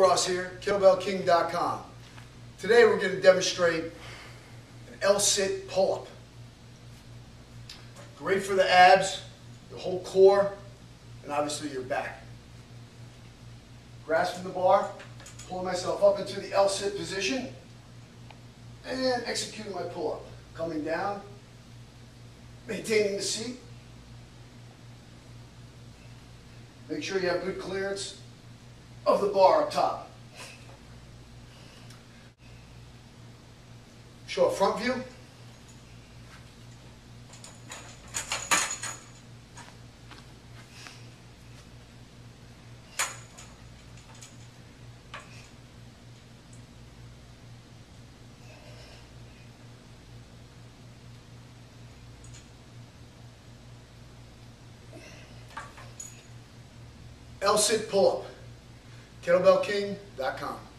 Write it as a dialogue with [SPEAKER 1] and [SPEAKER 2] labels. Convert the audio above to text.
[SPEAKER 1] Ross here, kettlebellking.com. Today we're going to demonstrate an L-sit pull-up. Great for the abs, the whole core, and obviously your back. Grasping the bar, pulling myself up into the L-sit position, and executing my pull-up. Coming down, maintaining the seat. Make sure you have good clearance of the bar up top. Show a front view. L-sit pull-up. KettlebellKing.com.